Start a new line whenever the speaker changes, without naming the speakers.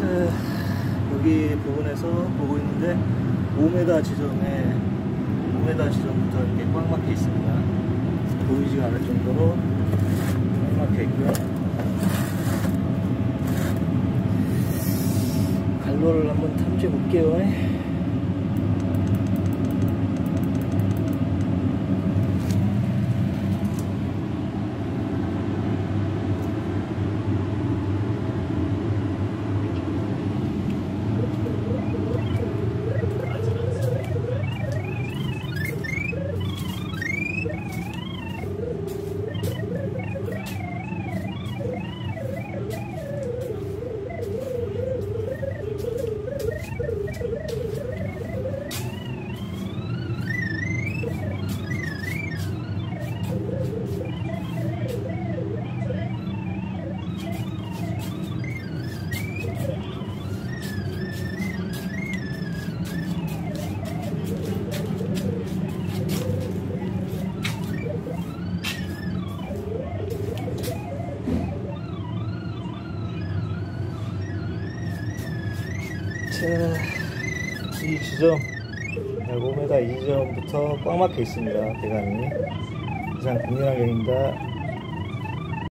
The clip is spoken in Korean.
자, 여기 부분에서 보고 있는데 5m 지점에 5m 지점부터 이렇게 꽉 막혀 있습니다. 보이지가 않을 정도로 꽉 막혀 있고요. 갈로를 한번 탐지해 볼게요. 자, 이 지점, 5m 이 지점부터 꽉 막혀 있습니다. 대감이. 이상 국민환경입니다.